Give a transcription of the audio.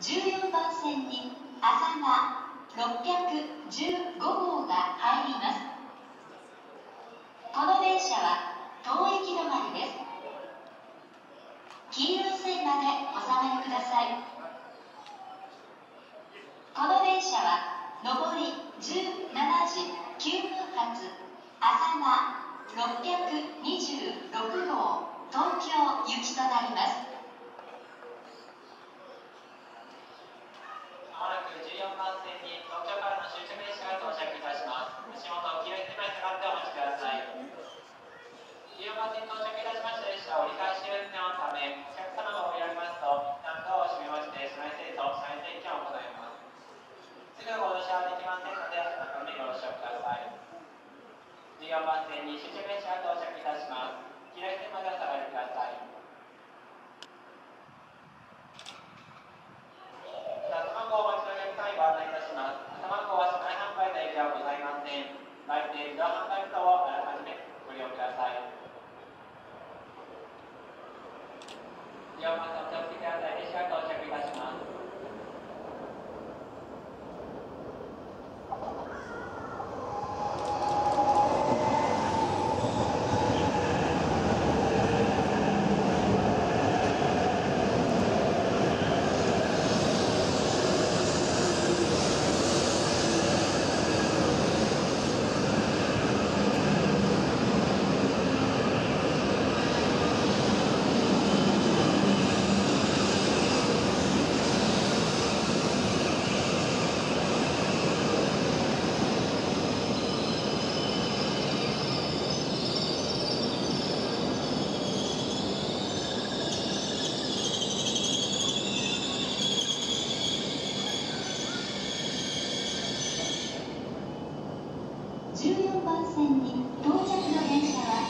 14番線に朝が615号が入ります。この電車は当駅止まりです。黄色い線までお下がりください。この電車は上り17時9分発朝が626 4番線に東京からの終着列車が到着いたします足元を気をつけまして待ってお待ちください14番線到着いたしました列車は折り返し運転のためお客様が降りらりますと段階を閉めまして車内清掃再内点検を行い。ますすぐご乗車はできませんのでお中身ご了承ください14番線に終着列車が到着いたします4番線お気をつ14番線に到着の電車は